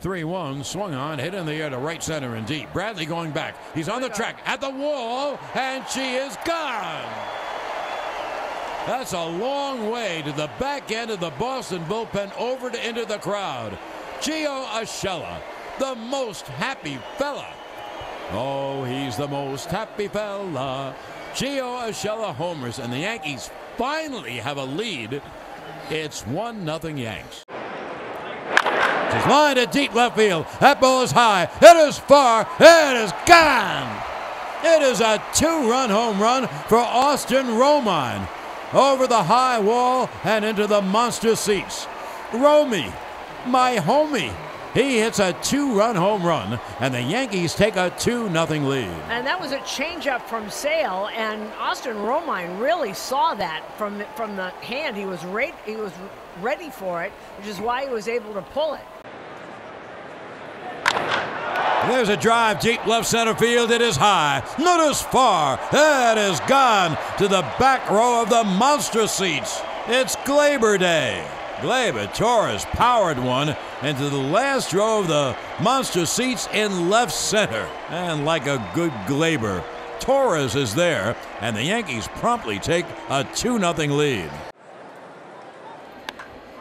3 1, swung on, hit in the air to right center and deep. Bradley going back. He's on the track at the wall, and she is gone. That's a long way to the back end of the Boston bullpen over to into the crowd. Gio Urshela, the most happy fella. Oh, he's the most happy fella. Gio Urshela homers, and the Yankees finally have a lead. It's 1 0 Yanks. She's lined at deep left field. That ball is high. It is far. It is gone. It is a two run home run for Austin Romine. Over the high wall and into the monster seats. Romy, my homie, he hits a two-run home run, and the Yankees take a 2 nothing lead. And that was a changeup from Sale, and Austin Romine really saw that from from the hand. He was he was ready for it, which is why he was able to pull it. There's a drive deep left center field. It is high. Not as far. That is gone to the back row of the monster seats. It's Gleyber Day. Gleyber Torres powered one into the last row of the monster seats in left center. And like a good Gleyber, Torres is there, and the Yankees promptly take a 2 0 lead.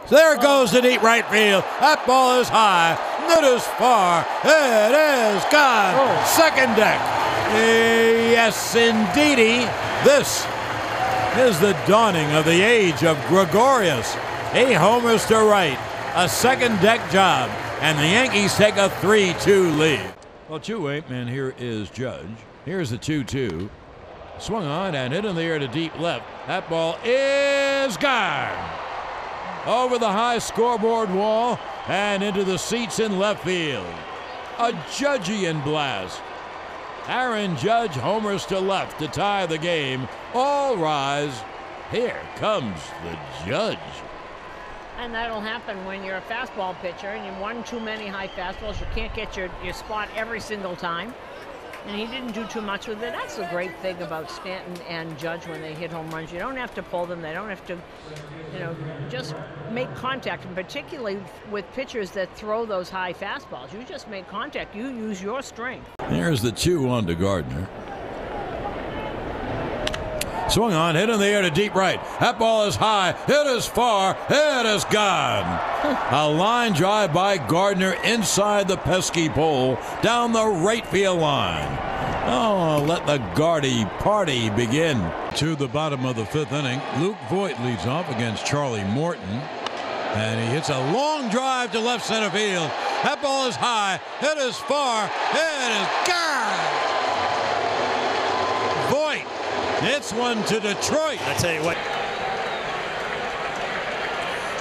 There goes to deep right field. That ball is high. It is far. It is gone. Oh. Second deck. Yes, indeedy. This is the dawning of the age of Gregorius. He homers to right. A second deck job. And the Yankees take a 3 2 lead. Well, 2 8 man, here is Judge. Here's the 2 2. Swung on and hit in the air to deep left. That ball is gone over the high scoreboard wall and into the seats in left field. A Judgian blast. Aaron Judge homers to left to tie the game. All rise. Here comes the Judge. And that'll happen when you're a fastball pitcher and you won too many high fastballs. You can't get your, your spot every single time. And he didn't do too much with it. That's the great thing about Stanton and Judge when they hit home runs. You don't have to pull them. They don't have to, you know, just make contact. And particularly with pitchers that throw those high fastballs, you just make contact. You use your strength. There's the 2 on to Gardner. Swung on, hit in the air to deep right. That ball is high. It is far. It is gone. A line drive by Gardner inside the pesky pole down the right field line. Oh, let the Gardy party begin. To the bottom of the fifth inning, Luke Voit leads off against Charlie Morton. And he hits a long drive to left center field. That ball is high. It is far. It is gone. Voit hits one to Detroit. I tell you what.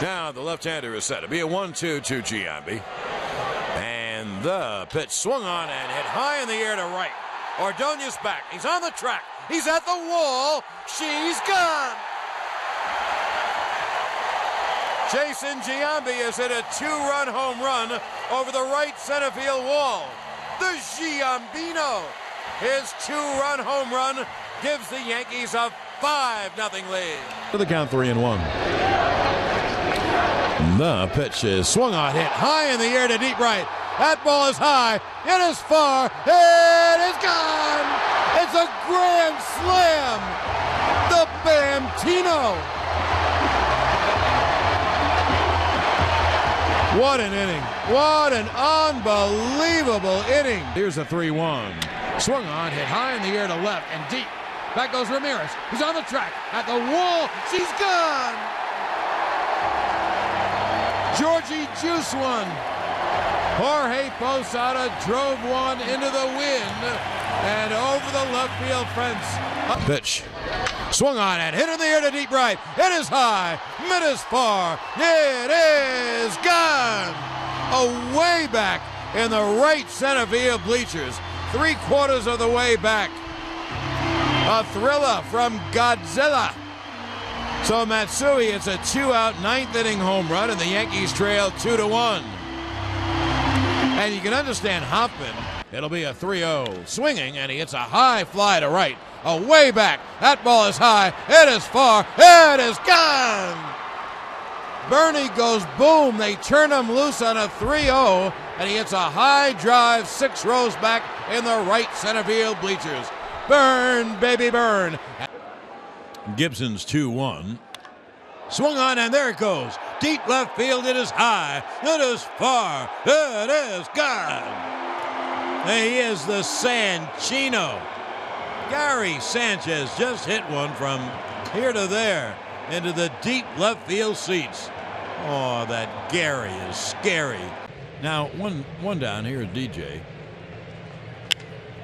Now the left-hander is set to be a 1-2 to Giambi. And the pitch swung on and hit high in the air to right. Ordonez back. He's on the track. He's at the wall. She's gone. Jason Giambi has hit a two-run home run over the right center field wall. The Giambino. His two-run home run gives the Yankees a 5-0 lead. To the count three and one. The pitch is swung on, hit high in the air to deep right. That ball is high. It is far. It is gone. It's a grand slam. The Bamtino. What an inning. What an unbelievable inning. Here's a 3 1. Swung on, hit high in the air to left and deep. Back goes Ramirez. He's on the track. At the wall. She's gone. Georgie Juice one. Jorge Posada drove one into the wind and over the left field fence. Pitch. Swung on and hit in the air to deep right. It is high. Mid is far. It is gone. Away back in the right center field bleachers. Three quarters of the way back. A thriller from Godzilla. So Matsui, it's a two-out ninth inning home run, and the Yankees trail two to one. And you can understand Hoffman. It'll be a 3-0 swinging, and he hits a high fly to right. Away back. That ball is high. It is far. It is gone. Bernie goes boom. They turn him loose on a 3 0. and he hits a high drive six rows back in the right center field bleachers. Burn, baby, burn. Gibson's 2 1. Swung on, and there it goes. Deep left field. It is high. It is far. It is gone. He is the Sanchino. Gary Sanchez just hit one from here to there into the deep left field seats. Oh, that Gary is scary. Now, one one down here is DJ.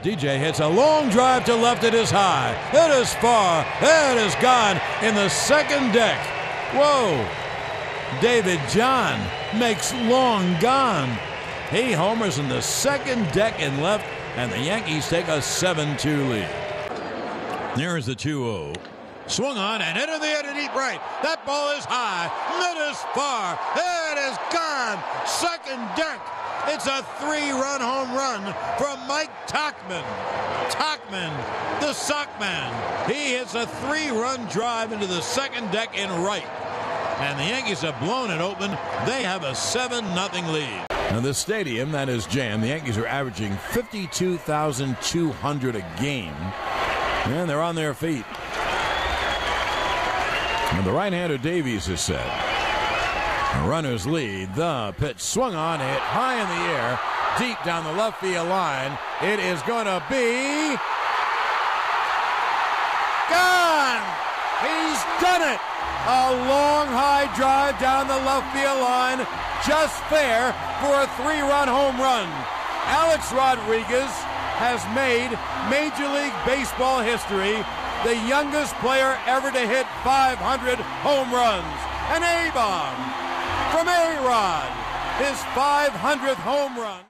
DJ hits a long drive to left. It is high. It is far. It is gone in the second deck. Whoa. David John makes long gone. He homers in the second deck and left, and the Yankees take a 7 2 lead. There is the 2 0. Swung on and into the end of deep right. That ball is high. It is far. It is gone. Second deck. It's a three-run home run from Mike Tauchman. Tauchman, the sockman. He hits a three-run drive into the second deck in right. And the Yankees have blown it open. They have a 7 0 lead. Now, the stadium that is jammed, the Yankees are averaging 52,200 a game. And they're on their feet. And the right-hander Davies is Runners lead. The pitch swung on, hit high in the air, deep down the left field line. It is going to be gone. He's done it. A long high drive down the left field line, just fair for a three-run home run. Alex Rodriguez has made Major League Baseball history the youngest player ever to hit 500 home runs. An A-bomb from A-Rod, his 500th home run.